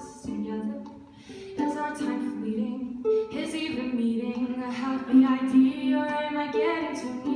us together Is our time fleeting? Is even meeting a happy idea? Or am I getting too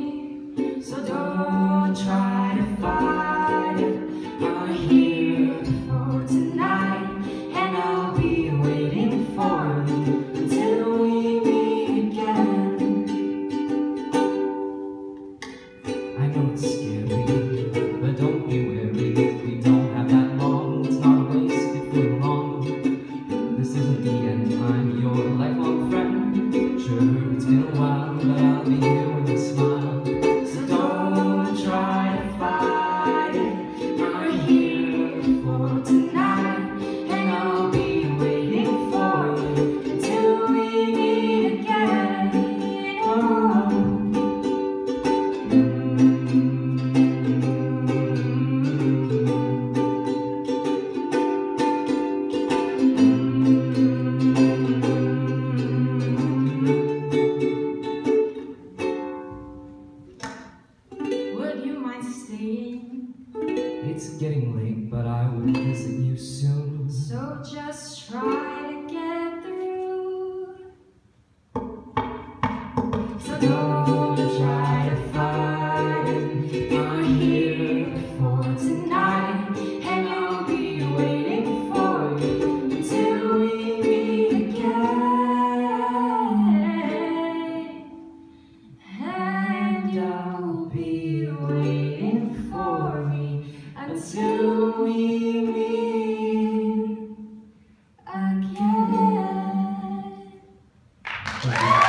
while, but I'll here when you smile. staying. It's getting late, but I will visit you soon. So just try to get through. So don't Thank you.